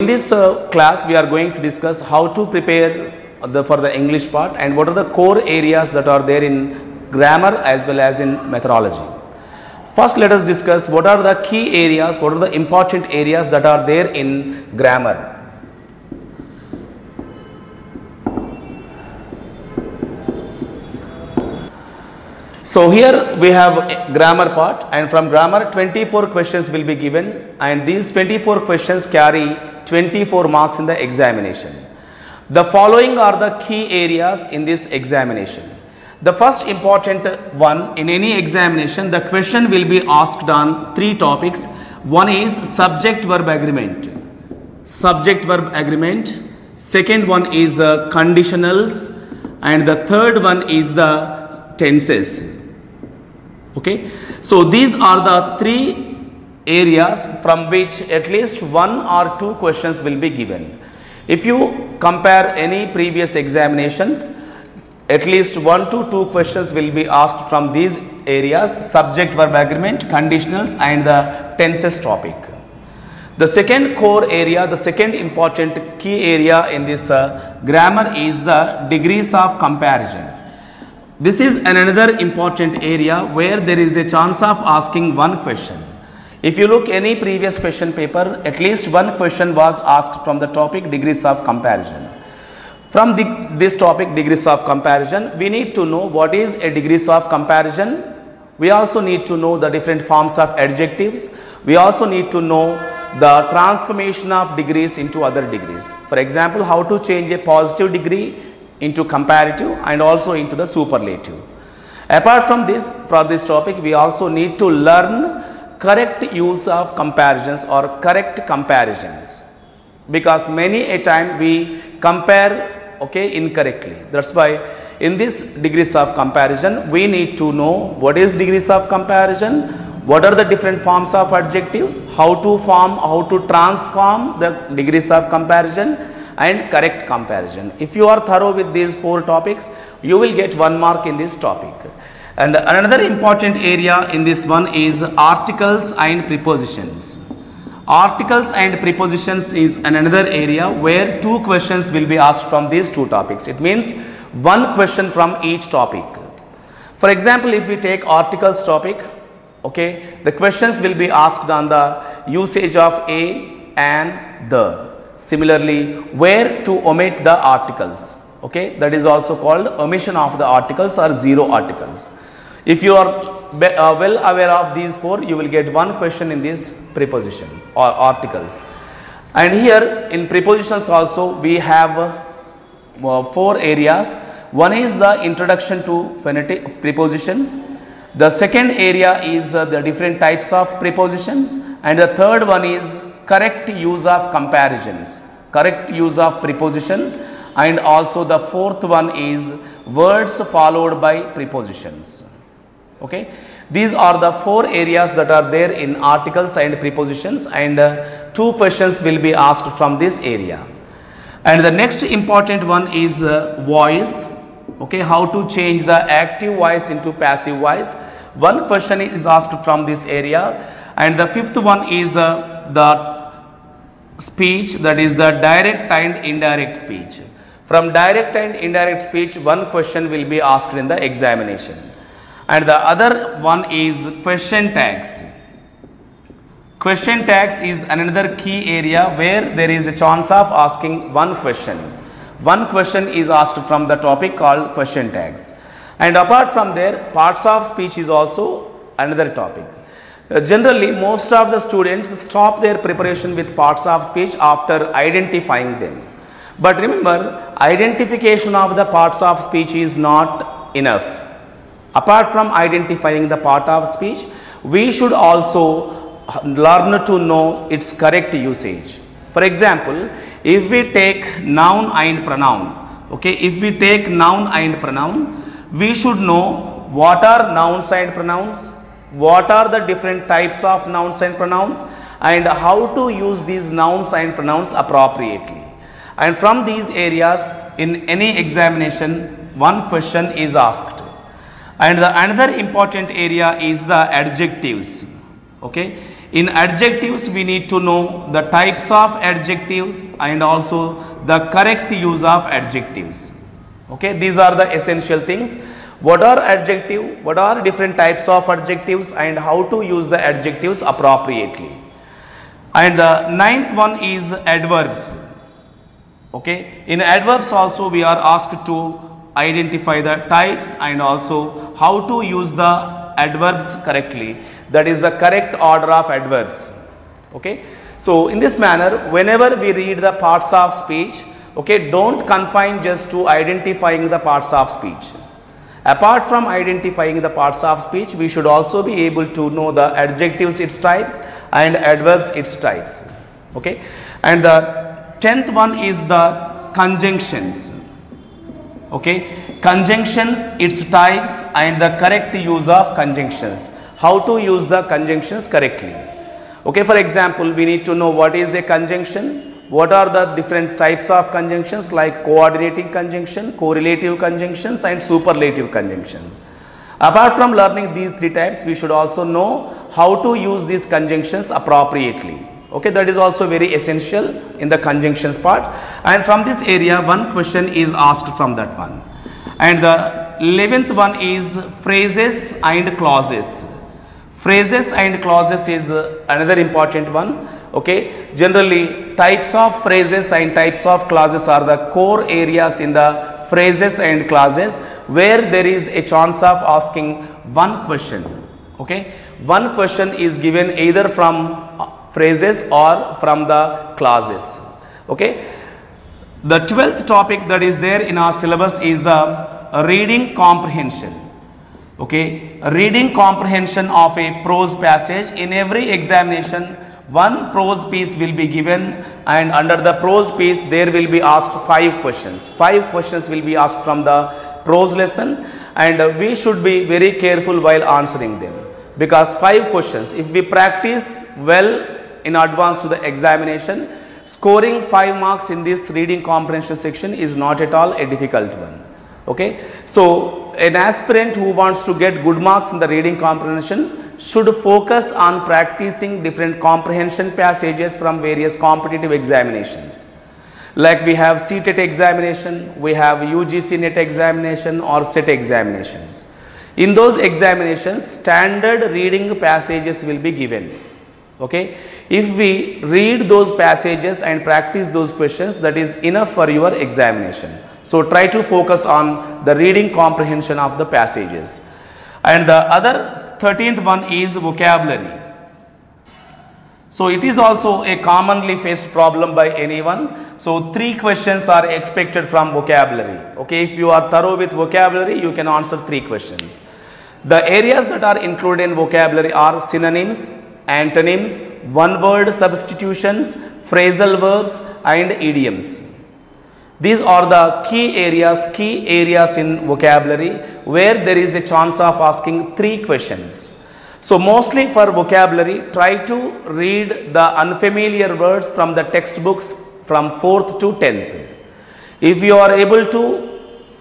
In this uh, class, we are going to discuss how to prepare the, for the English part and what are the core areas that are there in grammar as well as in methodology. First, let us discuss what are the key areas, what are the important areas that are there in grammar. So here we have grammar part and from grammar 24 questions will be given and these 24 questions carry 24 marks in the examination. The following are the key areas in this examination. The first important one in any examination the question will be asked on three topics. One is subject verb agreement. Subject verb agreement. Second one is uh, conditionals and the third one is the tenses okay so these are the three areas from which at least one or two questions will be given. If you compare any previous examinations at least one to two questions will be asked from these areas subject verb agreement conditionals and the tenses topic. The second core area the second important key area in this uh, grammar is the degrees of comparison. This is another important area where there is a chance of asking one question. If you look any previous question paper, at least one question was asked from the topic degrees of comparison. From the, this topic degrees of comparison, we need to know what is a degrees of comparison. We also need to know the different forms of adjectives. We also need to know the transformation of degrees into other degrees. For example, how to change a positive degree into comparative and also into the superlative. Apart from this, for this topic, we also need to learn correct use of comparisons or correct comparisons because many a time we compare okay incorrectly. That's why in this degrees of comparison, we need to know what is degrees of comparison, what are the different forms of adjectives, how to form, how to transform the degrees of comparison and correct comparison. If you are thorough with these four topics, you will get one mark in this topic. And another important area in this one is articles and prepositions. Articles and prepositions is another area where two questions will be asked from these two topics. It means one question from each topic. For example, if we take articles topic, okay, the questions will be asked on the usage of a and the Similarly, where to omit the articles, okay, that is also called omission of the articles or zero articles. If you are uh, well aware of these four, you will get one question in this preposition or articles. And here in prepositions also we have uh, four areas. One is the introduction to phonetic prepositions. The second area is uh, the different types of prepositions and the third one is correct use of comparisons, correct use of prepositions and also the fourth one is words followed by prepositions. Okay. These are the four areas that are there in articles and prepositions and uh, two questions will be asked from this area. And the next important one is uh, voice, okay, how to change the active voice into passive voice. One question is asked from this area and the fifth one is uh, the speech that is the direct and indirect speech. From direct and indirect speech one question will be asked in the examination and the other one is question tags. Question tags is another key area where there is a chance of asking one question. One question is asked from the topic called question tags and apart from there parts of speech is also another topic. Uh, generally, most of the students stop their preparation with parts of speech after identifying them. But remember, identification of the parts of speech is not enough. Apart from identifying the part of speech, we should also learn to know its correct usage. For example, if we take noun and pronoun, okay, if we take noun and pronoun, we should know what are nouns and pronouns, what are the different types of nouns and pronouns and how to use these nouns and pronouns appropriately. And from these areas in any examination one question is asked. And the another important area is the adjectives. Okay. In adjectives, we need to know the types of adjectives and also the correct use of adjectives. Okay, these are the essential things. What are adjective? What are different types of adjectives and how to use the adjectives appropriately. And the ninth one is adverbs. Okay, in adverbs also we are asked to identify the types and also how to use the adverbs correctly. That is the correct order of adverbs. Okay? So in this manner whenever we read the parts of speech okay don't confine just to identifying the parts of speech. Apart from identifying the parts of speech we should also be able to know the adjectives its types and adverbs its types. Okay? And the tenth one is the conjunctions okay? Conjunctions its types and the correct use of conjunctions. How to use the conjunctions correctly? Okay for example we need to know what is a conjunction what are the different types of conjunctions like coordinating conjunction correlative conjunctions and superlative conjunction. Apart from learning these three types we should also know how to use these conjunctions appropriately okay that is also very essential in the conjunctions part. And from this area one question is asked from that one. And the 11th one is phrases and clauses. Phrases and clauses is uh, another important one. Okay generally types of phrases and types of clauses are the core areas in the phrases and clauses where there is a chance of asking one question. Okay one question is given either from uh, phrases or from the clauses. Okay? The 12th topic that is there in our syllabus is the reading comprehension. Okay? Reading comprehension of a prose passage. In every examination one prose piece will be given and under the prose piece there will be asked five questions. Five questions will be asked from the prose lesson and we should be very careful while answering them. Because five questions if we practice well in advance to the examination scoring 5 marks in this reading comprehension section is not at all a difficult one okay so an aspirant who wants to get good marks in the reading comprehension should focus on practicing different comprehension passages from various competitive examinations like we have CTET examination, we have UGC NET examination or SET examinations. In those examinations, standard reading passages will be given. Okay. If we read those passages and practice those questions, that is enough for your examination. So, try to focus on the reading comprehension of the passages. And the other 13th one is vocabulary. So it is also a commonly faced problem by anyone. So three questions are expected from vocabulary. Okay, if you are thorough with vocabulary, you can answer three questions. The areas that are included in vocabulary are synonyms, antonyms, one word substitutions, phrasal verbs and idioms. These are the key areas, key areas in vocabulary where there is a chance of asking three questions. So mostly for vocabulary, try to read the unfamiliar words from the textbooks from 4th to 10th. If you are able to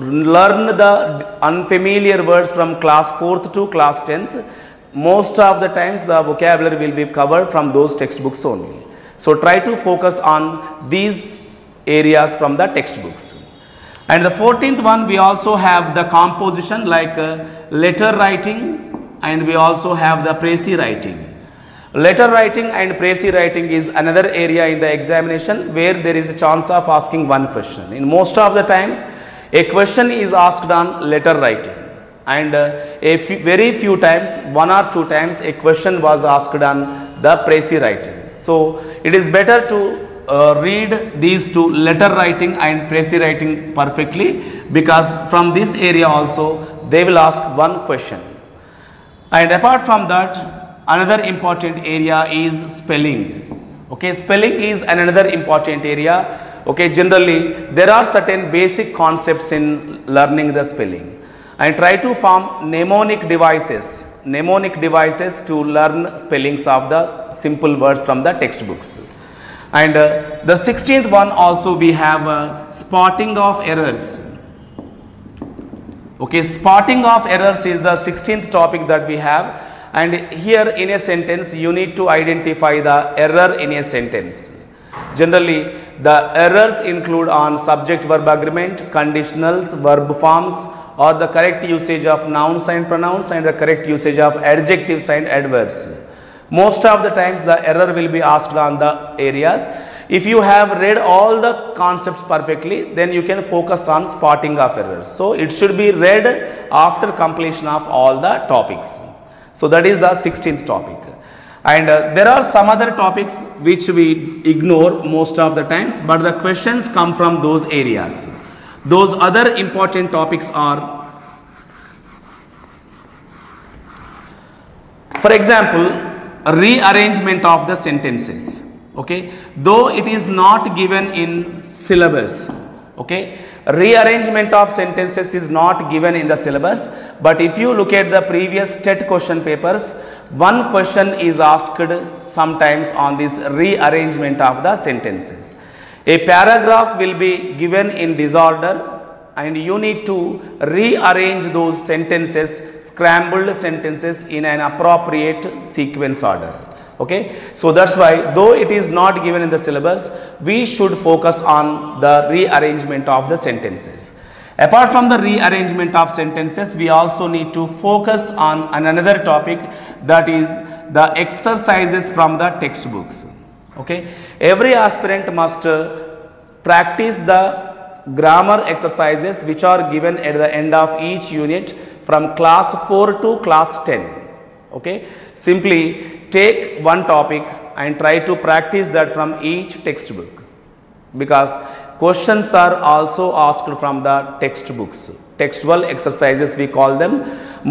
learn the unfamiliar words from class 4th to class 10th, most of the times the vocabulary will be covered from those textbooks only. So try to focus on these areas from the textbooks. And the 14th one we also have the composition like uh, letter writing, and we also have the précis writing. Letter writing and précis writing is another area in the examination where there is a chance of asking one question. In most of the times, a question is asked on letter writing and uh, a few, very few times, one or two times a question was asked on the précis writing. So, it is better to uh, read these two letter writing and précis writing perfectly because from this area also they will ask one question. And apart from that another important area is spelling. Okay spelling is another important area. Okay generally there are certain basic concepts in learning the spelling and try to form mnemonic devices mnemonic devices to learn spellings of the simple words from the textbooks. And uh, the 16th one also we have uh, spotting of errors. Okay spotting of errors is the 16th topic that we have. And here in a sentence, you need to identify the error in a sentence. Generally, the errors include on subject verb agreement, conditionals, verb forms, or the correct usage of nouns and pronouns and the correct usage of adjectives and adverbs. Most of the times the error will be asked on the areas. If you have read all the concepts perfectly, then you can focus on spotting of errors. So, it should be read after completion of all the topics. So, that is the 16th topic. And uh, there are some other topics which we ignore most of the times, but the questions come from those areas. Those other important topics are For example, rearrangement of the sentences. Okay, though it is not given in syllabus. Okay, rearrangement of sentences is not given in the syllabus, but if you look at the previous TET question papers, one question is asked sometimes on this rearrangement of the sentences. A paragraph will be given in disorder and you need to rearrange those sentences, scrambled sentences in an appropriate sequence order. Okay. So, that is why though it is not given in the syllabus, we should focus on the rearrangement of the sentences. Apart from the rearrangement of sentences, we also need to focus on another topic that is the exercises from the textbooks. Okay. Every aspirant must uh, practice the grammar exercises which are given at the end of each unit from class 4 to class 10. Okay. Simply take one topic and try to practice that from each textbook because questions are also asked from the textbooks textual exercises we call them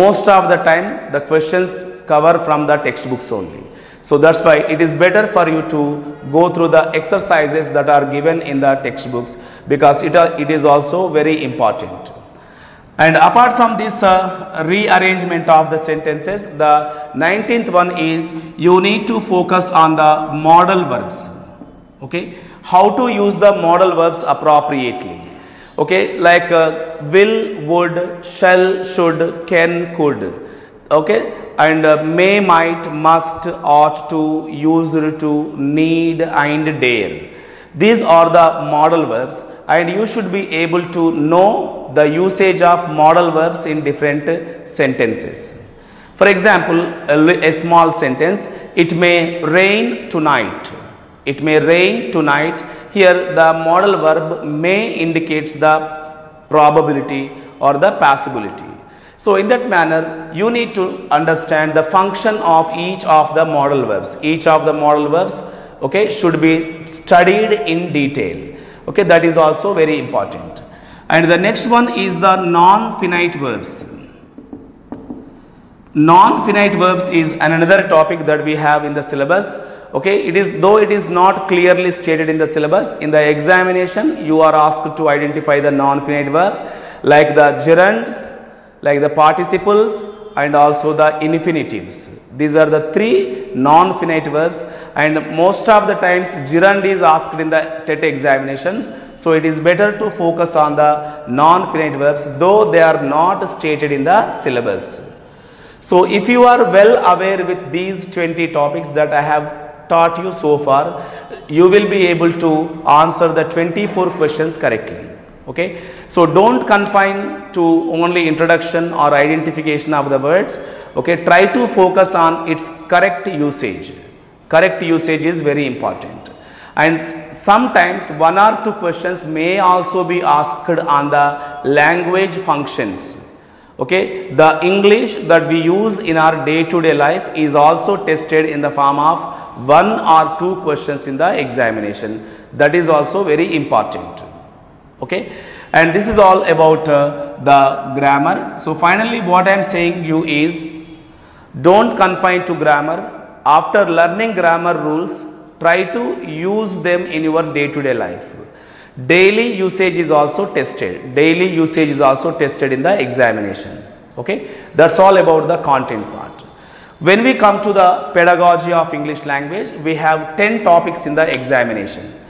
most of the time the questions cover from the textbooks only so that's why it is better for you to go through the exercises that are given in the textbooks because it, are, it is also very important. And apart from this uh, rearrangement of the sentences the 19th one is you need to focus on the modal verbs. Okay? How to use the modal verbs appropriately. Okay? Like uh, will would shall should can could okay and uh, may might must ought to used to need and dare these are the modal verbs and you should be able to know the usage of modal verbs in different sentences for example a, a small sentence it may rain tonight it may rain tonight. Here the modal verb may indicates the probability or the possibility. So in that manner you need to understand the function of each of the modal verbs. Each of the modal verbs okay should be studied in detail. Okay that is also very important. And the next one is the non-finite verbs. Non-finite verbs is another topic that we have in the syllabus okay it is though it is not clearly stated in the syllabus in the examination you are asked to identify the non-finite verbs like the gerunds like the participles and also the infinitives. These are the three non-finite verbs and most of the times gerund is asked in the TET examinations. So it is better to focus on the non-finite verbs though they are not stated in the syllabus. So if you are well aware with these 20 topics that I have taught you so far, you will be able to answer the 24 questions correctly. Okay. So, do not confine to only introduction or identification of the words. Okay. Try to focus on its correct usage. Correct usage is very important. And sometimes one or two questions may also be asked on the language functions. Okay. The English that we use in our day to day life is also tested in the form of one or two questions in the examination that is also very important okay? And this is all about uh, the grammar. So finally what i am saying you is don't confine to grammar. After learning grammar rules try to use them in your day to day life. Daily usage is also tested. Daily usage is also tested in the examination. Okay? That's all about the content part. When we come to the pedagogy of English language, we have 10 topics in the examination.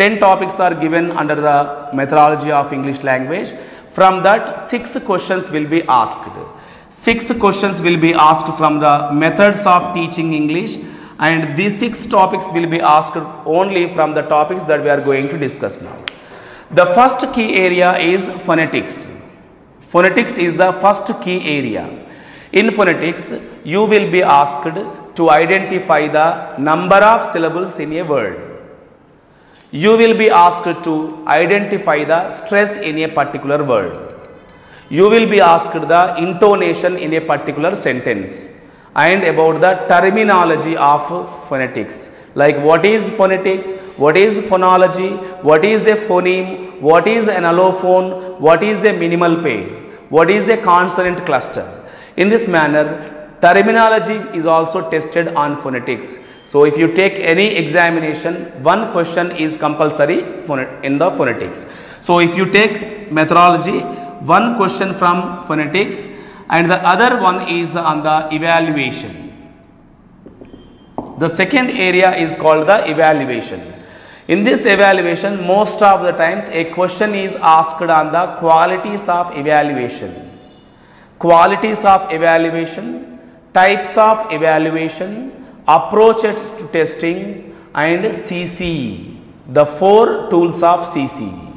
10 topics are given under the methodology of English language. From that, 6 questions will be asked. Six questions will be asked from the methods of teaching English and these six topics will be asked only from the topics that we are going to discuss now. The first key area is phonetics. Phonetics is the first key area. In phonetics, you will be asked to identify the number of syllables in a word. You will be asked to identify the stress in a particular word. You will be asked the intonation in a particular sentence and about the terminology of phonetics. Like what is phonetics, what is phonology, what is a phoneme, what is an allophone, what is a minimal pair, what is a consonant cluster. In this manner, terminology is also tested on phonetics. So, if you take any examination, one question is compulsory in the phonetics. So, if you take methodology, one question from phonetics and the other one is on the evaluation. The second area is called the evaluation. In this evaluation, most of the times a question is asked on the qualities of evaluation. Qualities of evaluation, types of evaluation, approaches to testing and CCE, the four tools of CCE.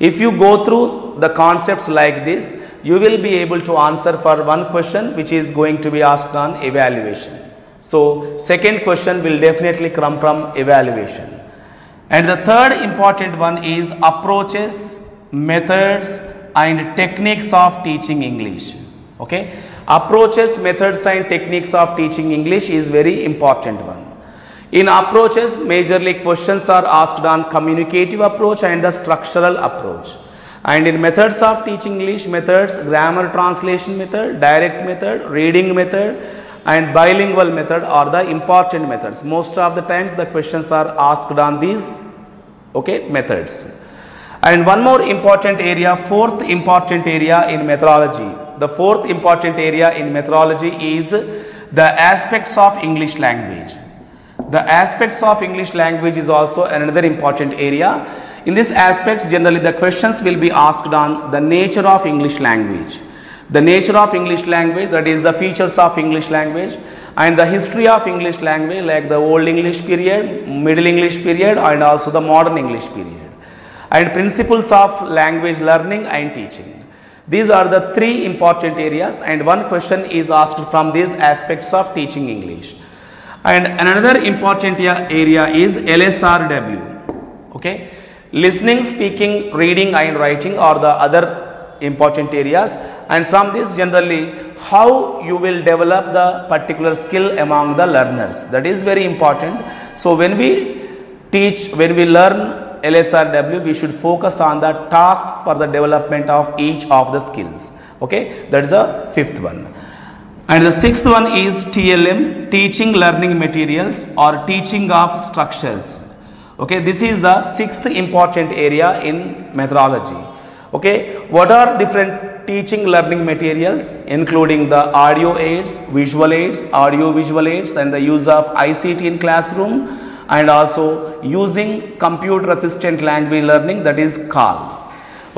If you go through the concepts like this, you will be able to answer for one question which is going to be asked on evaluation. So, second question will definitely come from evaluation. And the third important one is approaches, methods and techniques of teaching English. Okay. Approaches, methods and techniques of teaching English is very important one. In approaches, majorly questions are asked on communicative approach and the structural approach. And in methods of teaching English, methods, grammar translation method, direct method, reading method and bilingual method are the important methods. Most of the times the questions are asked on these okay, methods. And one more important area, fourth important area in methodology. The fourth important area in methodology is the aspects of English language. The aspects of English language is also another important area. In this aspects generally the questions will be asked on the nature of English language. The nature of English language that is the features of English language and the history of English language like the old English period, middle English period and also the modern English period and principles of language learning and teaching. These are the three important areas and one question is asked from these aspects of teaching English. And another important area is LSRW. Okay. Listening, speaking, reading and writing are the other important areas and from this generally how you will develop the particular skill among the learners that is very important. So, when we teach, when we learn LSRW we should focus on the tasks for the development of each of the skills. Okay, that is the fifth one. And the sixth one is TLM, teaching learning materials or teaching of structures. Okay, this is the sixth important area in methodology. Okay, what are different teaching learning materials including the audio aids, visual aids, audio visual aids and the use of ICT in classroom and also using computer assistant language learning that is CALL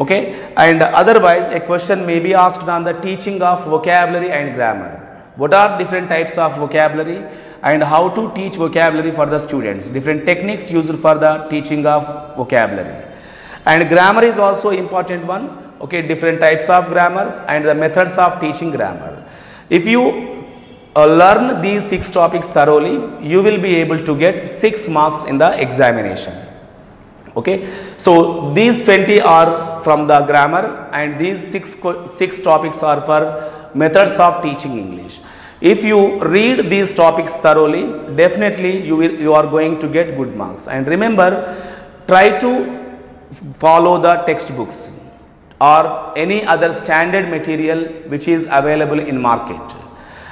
okay? And otherwise a question may be asked on the teaching of vocabulary and grammar. What are different types of vocabulary and how to teach vocabulary for the students? Different techniques used for the teaching of vocabulary. And grammar is also important one. Okay? Different types of grammars and the methods of teaching grammar. If you uh, learn these six topics thoroughly you will be able to get 6 marks in the examination. Okay? So these 20 are from the grammar and these six six topics are for methods of teaching english. If you read these topics thoroughly definitely you will you are going to get good marks. And remember try to follow the textbooks or any other standard material which is available in market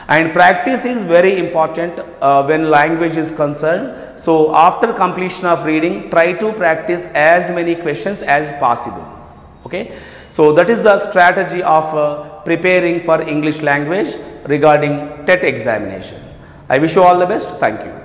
and practice is very important uh, when language is concerned. So, after completion of reading try to practice as many questions as possible. Okay. So, that is the strategy of uh, preparing for English language regarding TET examination. I wish you all the best. Thank you.